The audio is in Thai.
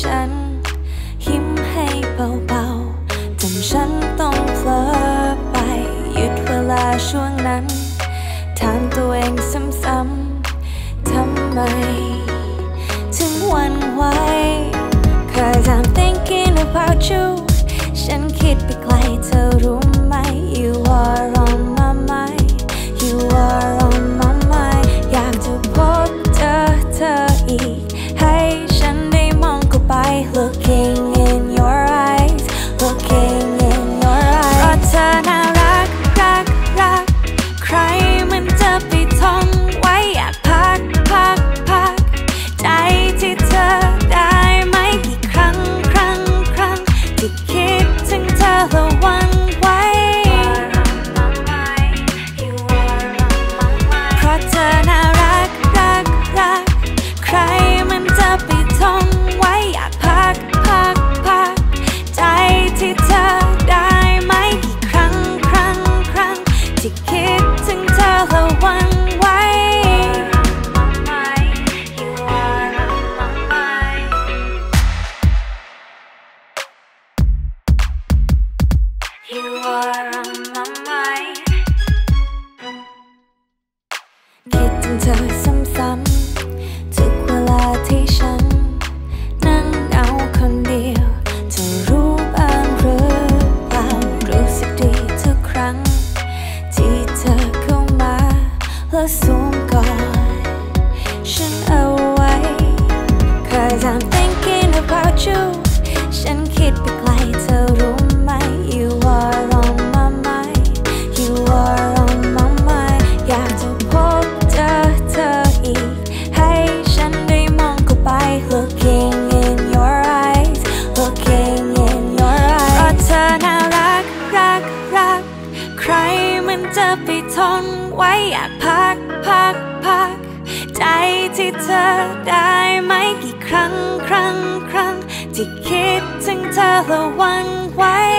ฉัน ยิ้มให้เบาๆจนฉันต้องเผลอไป หยุดเวลาช่วงนั้น ถามตัวเองซ้ำๆทำไม ถึงวันไหว Cause I'm คิดถึงเธอระวังไว้คิดถึงเธอซ้ำๆ 的颂 จะไปทนไว้อยากพักพักพัก ใจที่เธอได้ไหมกี่ครั้งครั้งครั้งที่คิดถึงเธอระวังไว้